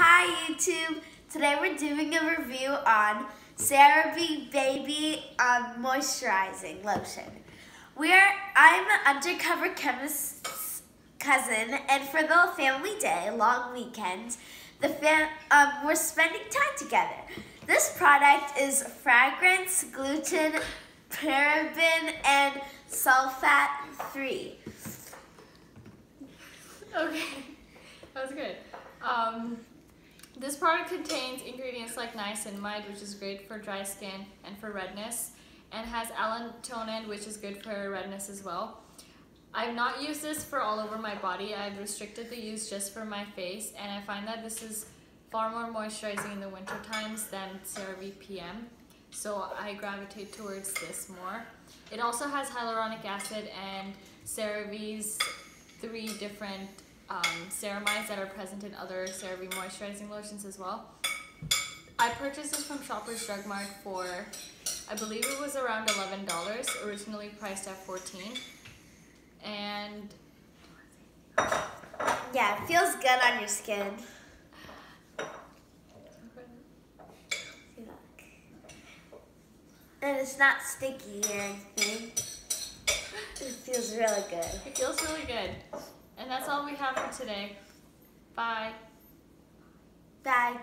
Hi YouTube! Today we're doing a review on CeraVe Baby um, Moisturizing Lotion. We're I'm an undercover chemist's cousin, and for the family day, long weekend, the fam um, we're spending time together. This product is fragrance, gluten, paraben, and sulfate free. Okay, that was good. Um, this product contains ingredients like niacinamide, which is great for dry skin and for redness, and has allantoin, which is good for redness as well. I've not used this for all over my body. I've restricted the use just for my face, and I find that this is far more moisturizing in the winter times than CeraVe PM. So I gravitate towards this more. It also has hyaluronic acid and CeraVe's three different um, ceramides that are present in other CeraVe moisturizing lotions as well. I purchased this from Shoppers Drug Mart for, I believe it was around $11, originally priced at 14 And yeah, it feels good on your skin. And it's not sticky or anything. It feels really good. It feels really good. All we have for today. Bye. Bye.